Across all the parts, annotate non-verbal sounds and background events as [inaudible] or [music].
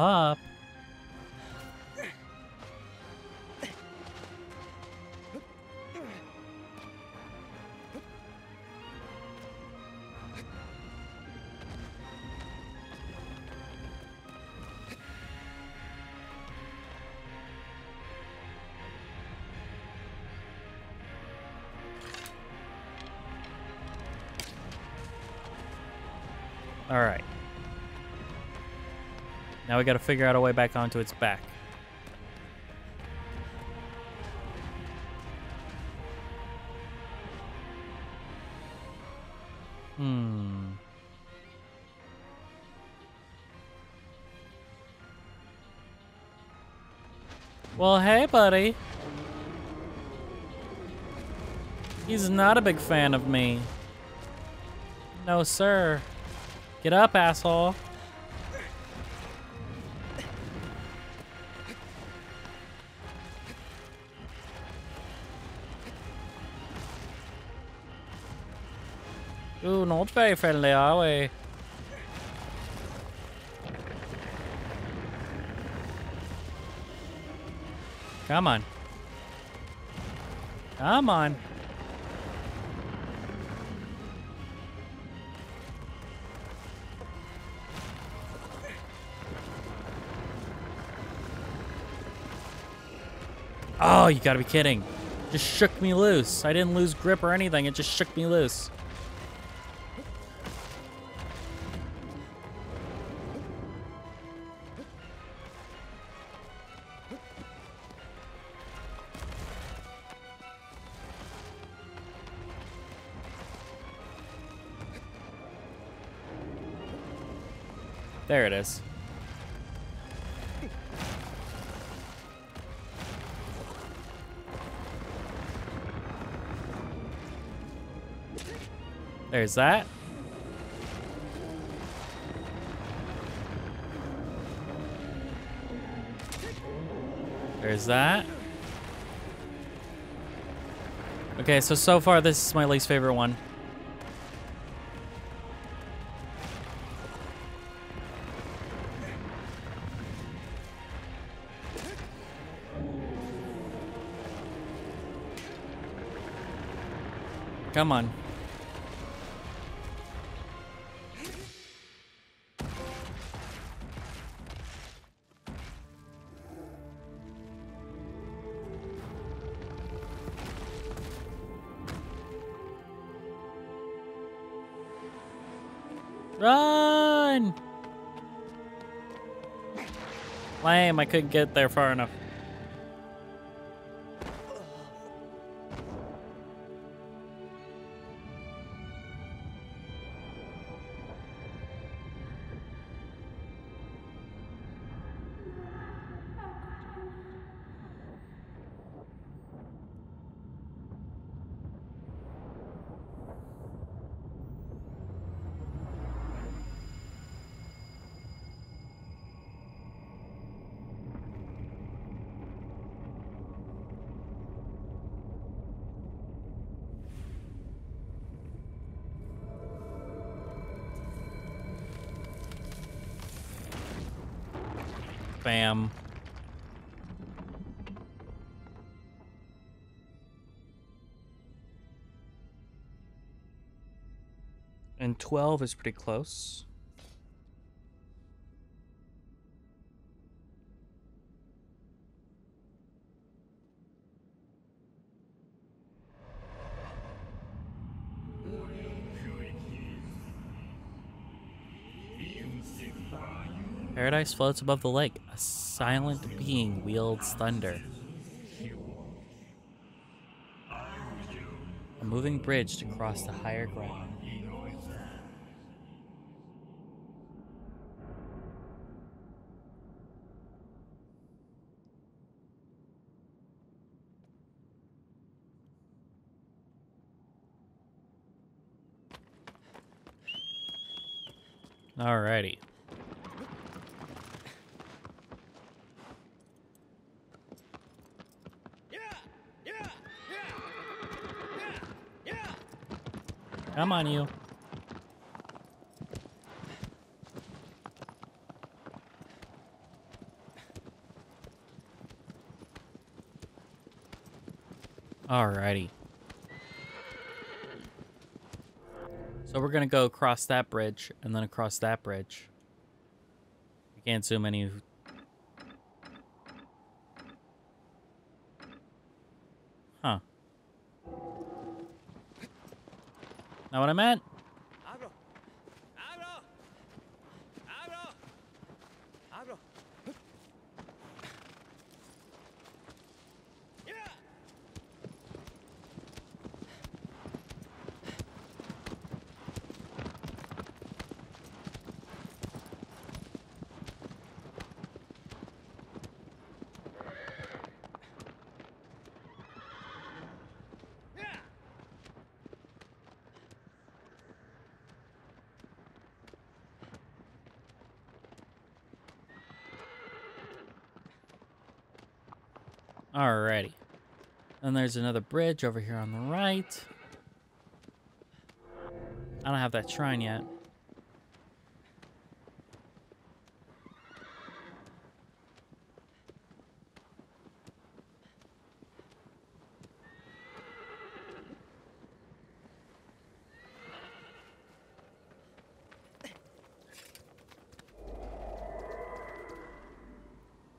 Up. Now we got to figure out a way back onto its back. Hmm. Well, hey, buddy. He's not a big fan of me. No, sir. Get up, asshole. Not very friendly, are we? Come on. Come on. Oh, you gotta be kidding. Just shook me loose. I didn't lose grip or anything. It just shook me loose. There's that. There's that. Okay, so so far this is my least favorite one. Come on. I couldn't get there far enough. And 12 is pretty close. Paradise floats above the lake. A silent being wields thunder. A moving bridge to cross the higher ground. Alrighty. I'm on you. Alrighty. So we're going to go across that bridge and then across that bridge. We can't zoom any Not what I meant. Alrighty. Then there's another bridge over here on the right. I don't have that shrine yet.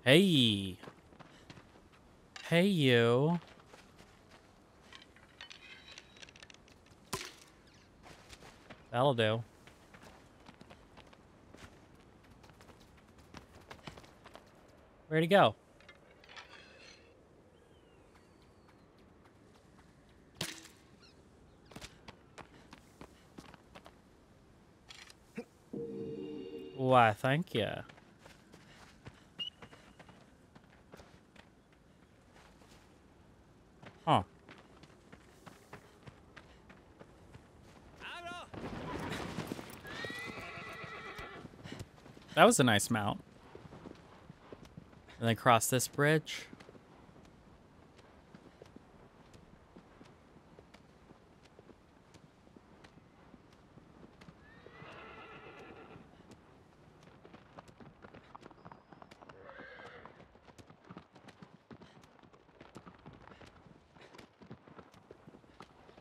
Hey. Hey, you. That'll do. Where'd he go? Why, thank you. That was a nice mount. And then cross this bridge.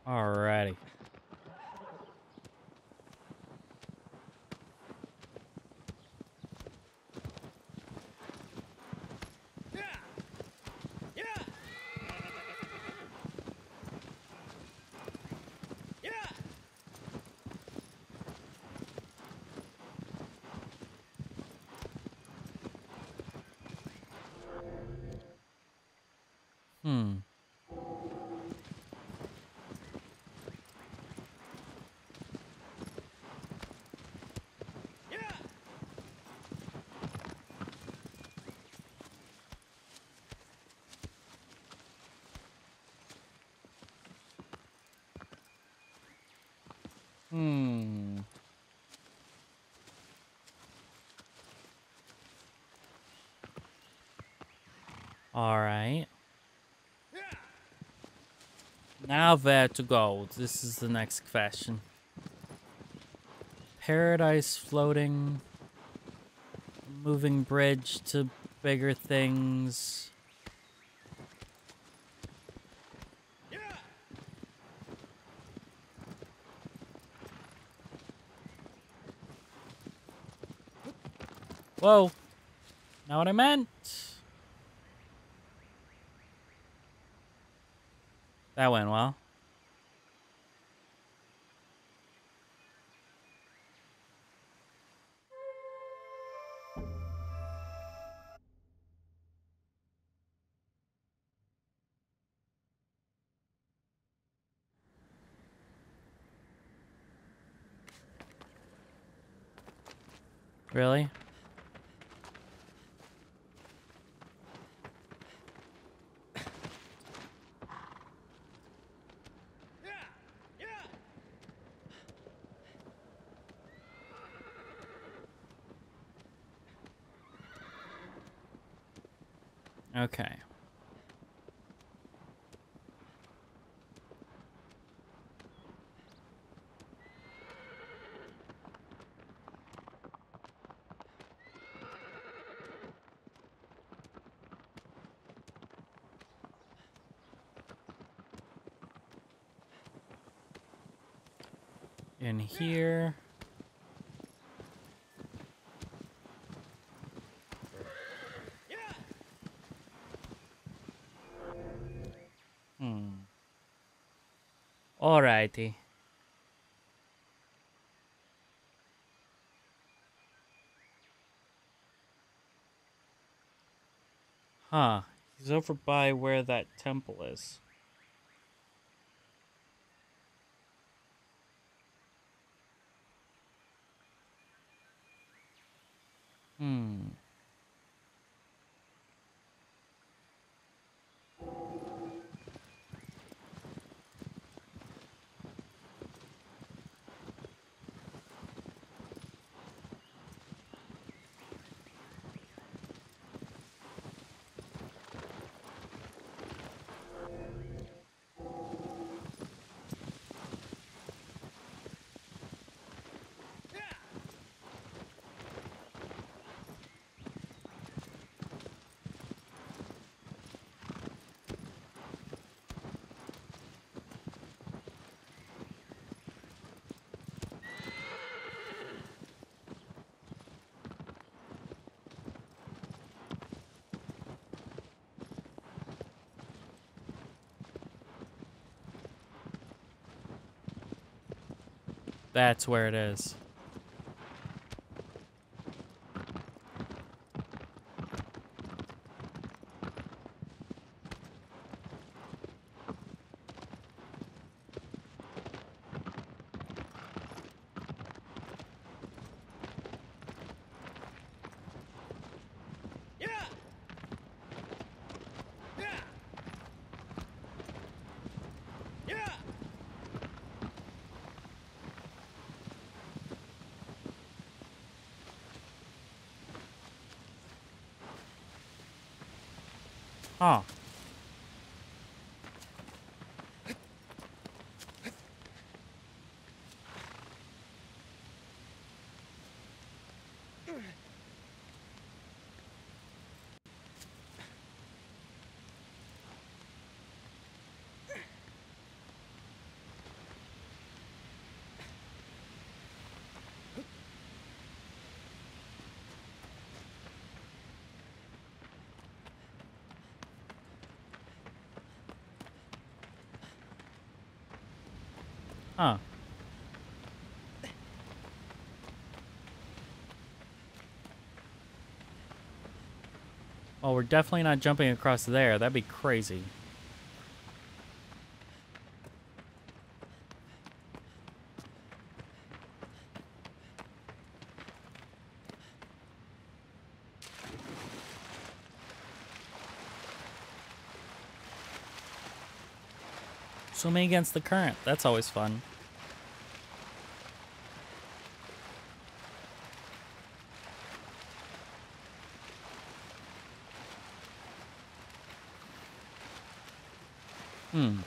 Alrighty. Yeah. Yeah. Yeah. Hmm. Hmm. All right. Yeah. Now where to go? This is the next question. Paradise floating. Moving bridge to bigger things. Whoa. Not what I meant. That went well. Really? Okay. In here. Alrighty. Huh. He's over by where that temple is. Hmm. That's where it is. Yeah. Yeah. Yeah. Huh. Huh. Oh, well, we're definitely not jumping across there. That'd be crazy. Swimming against the current. That's always fun. Hmm.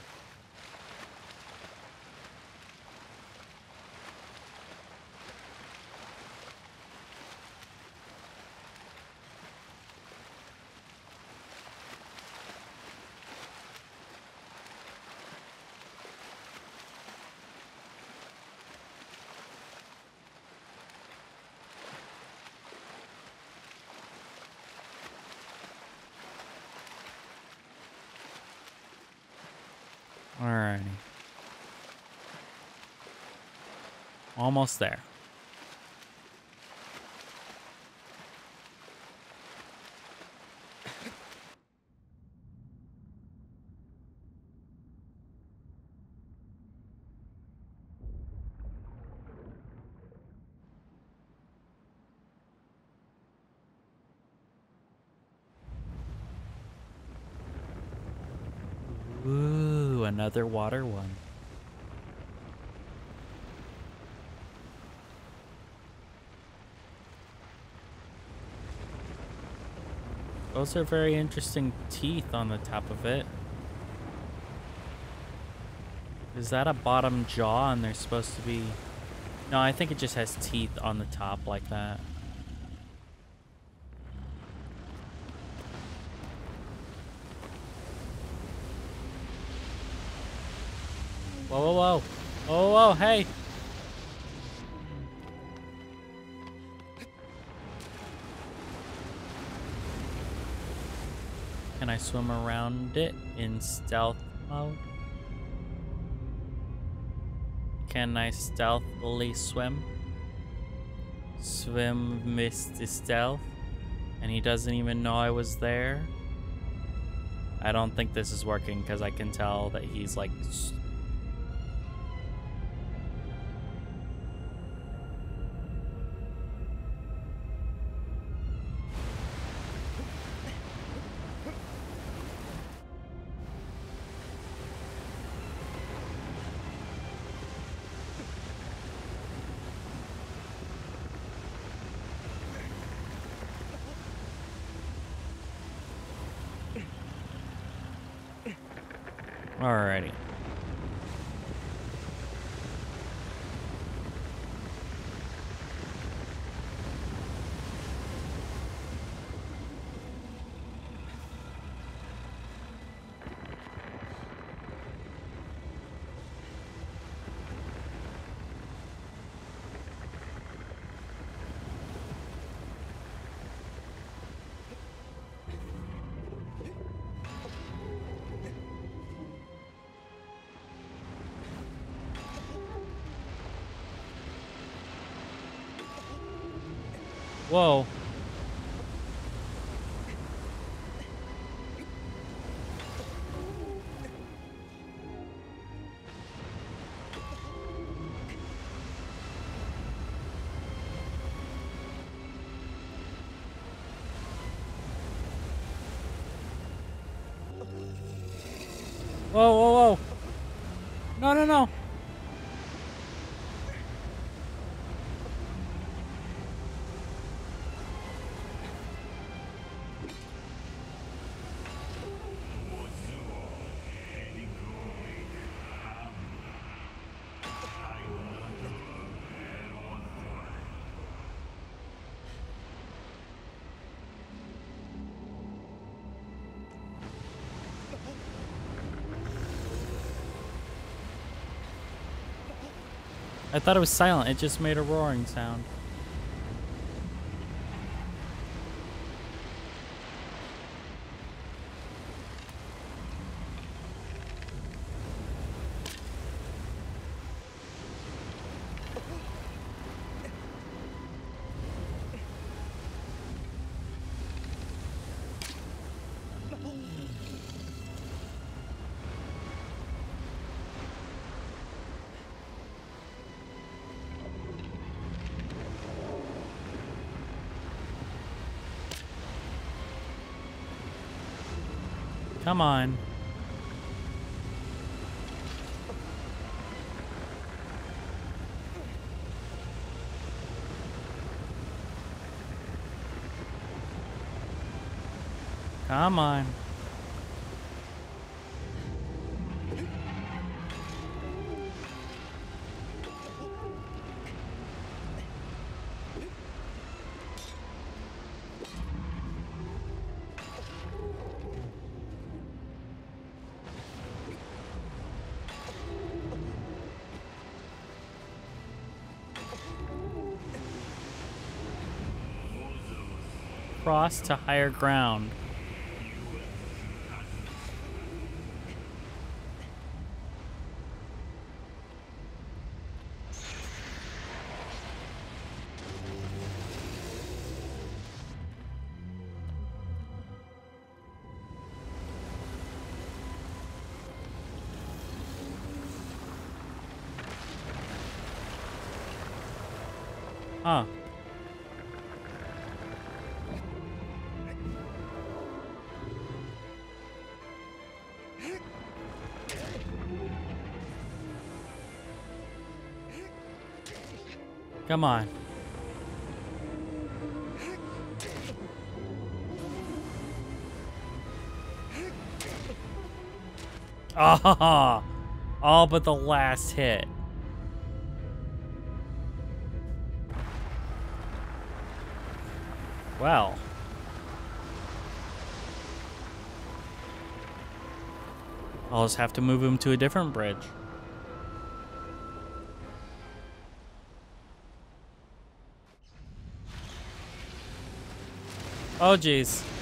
Alrighty. Almost there. Another water one. Those are very interesting teeth on the top of it. Is that a bottom jaw and they're supposed to be... No, I think it just has teeth on the top like that. Whoa, whoa, whoa. Whoa, whoa, hey. Can I swim around it in stealth mode? Can I stealthily swim? Swim Misty Stealth? And he doesn't even know I was there? I don't think this is working because I can tell that he's like. Whoa. Whoa, whoa, whoa. No, no, no. I thought it was silent. It just made a roaring sound. Come on. Come on. Cross to higher ground. Huh. Come on. Ah, [laughs] all but the last hit. Well. I'll just have to move him to a different bridge. Oh, jeez.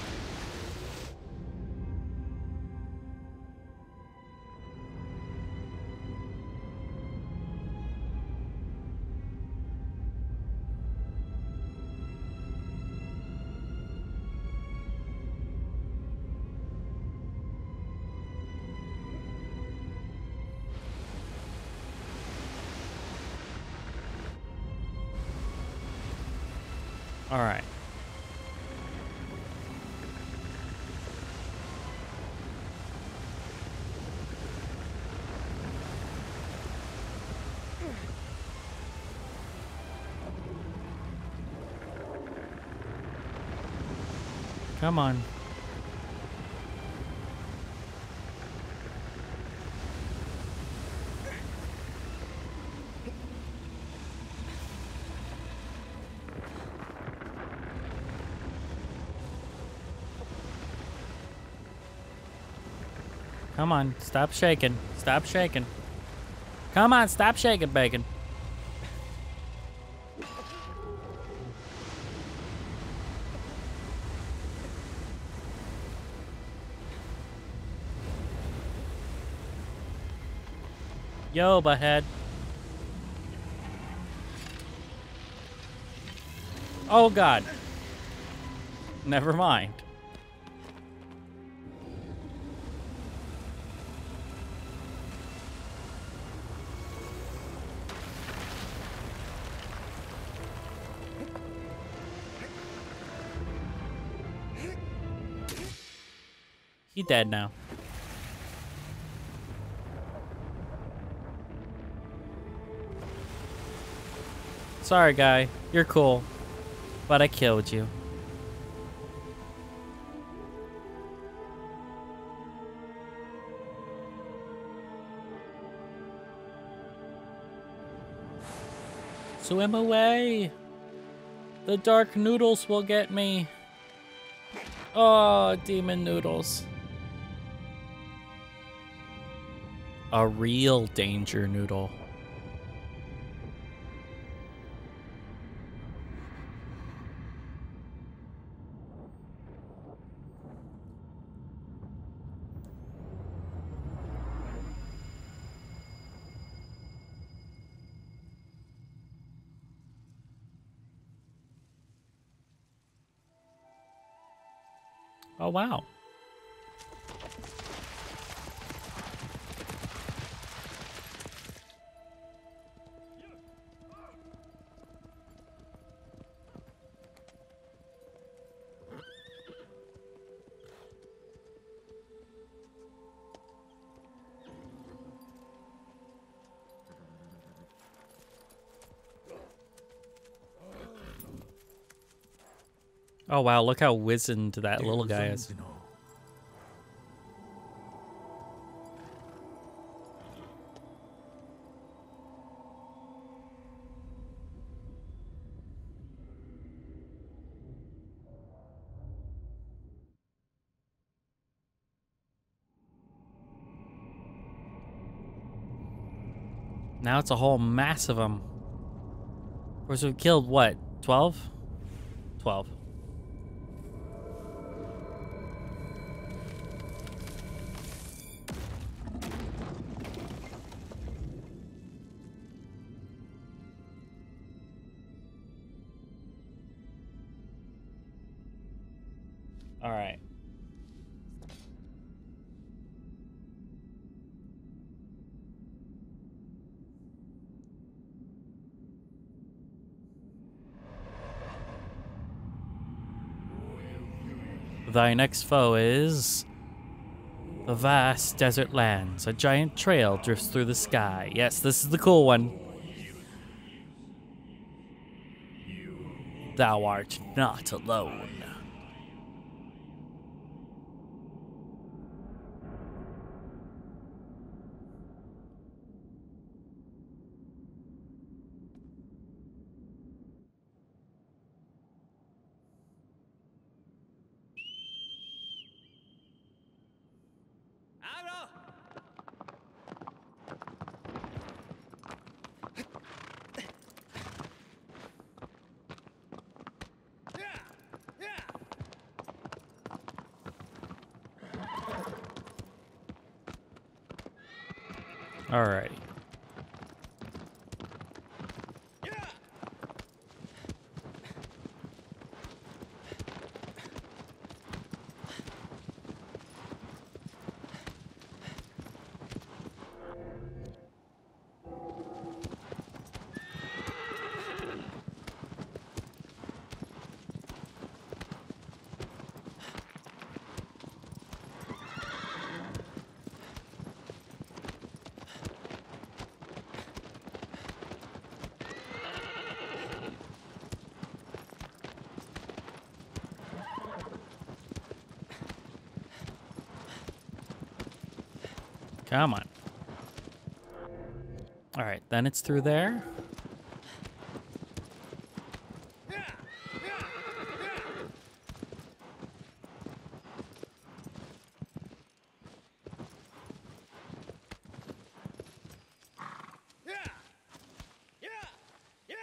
Come on. Come on, stop shaking. Stop shaking. Come on, stop shaking, bacon. Yo, butthead. Oh, God. Never mind. He dead now. Sorry, guy. You're cool. But I killed you. Swim away! The dark noodles will get me. Oh, demon noodles. A real danger noodle. Oh, Oh wow, look how wizened that little guy is. Now it's a whole mass of them. Of course, we've killed what? 12? 12. All right. Thy next foe is the vast desert lands. A giant trail drifts through the sky. Yes, this is the cool one. Thou art not alone. Alrighty. ¡Ya! Come on. All right, then it's through there.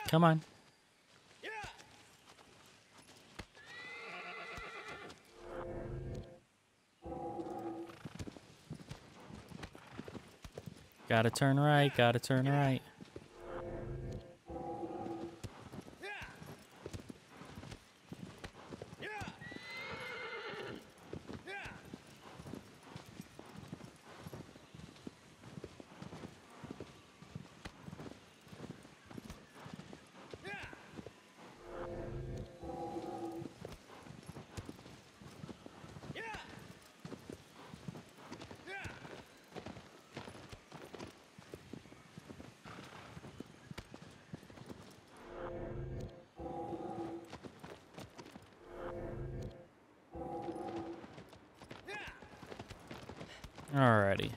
Come on. Yeah! Gotta turn right, gotta turn right. Alrighty.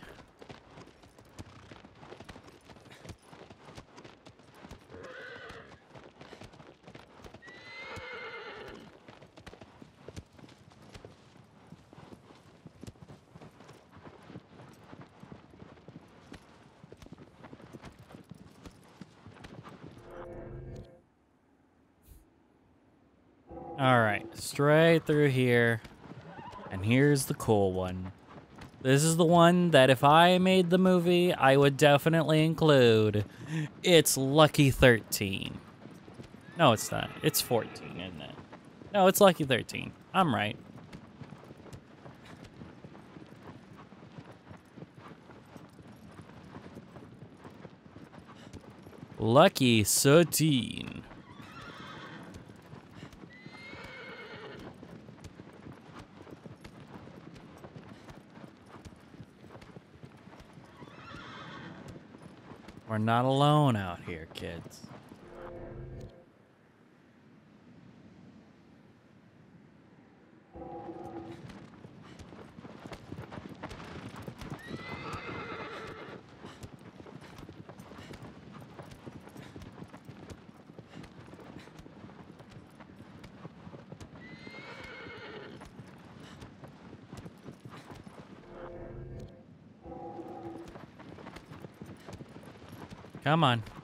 Alright, straight through here. And here's the cool one. This is the one that if I made the movie, I would definitely include. It's Lucky 13. No, it's not. It's 14, isn't it? No, it's Lucky 13. I'm right. Lucky 13. We're not alone out here, kids. Come on.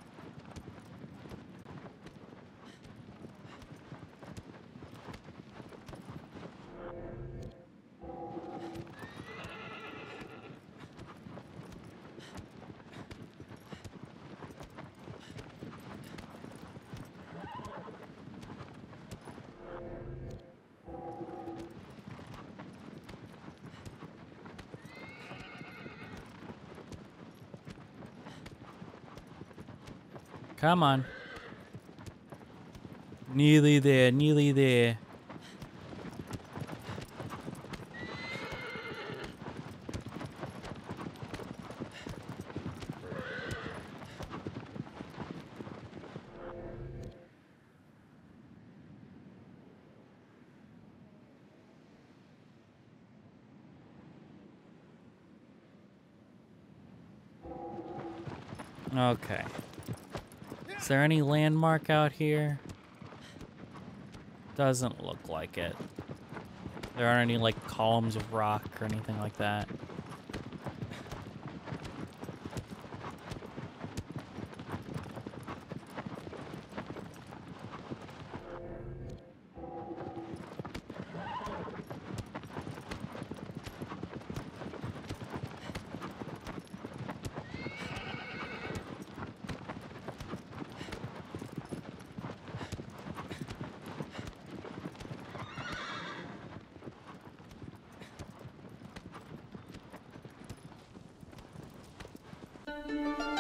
Come on. Nearly there, nearly there. Okay. Is there any landmark out here? Doesn't look like it. There aren't any like columns of rock or anything like that. Música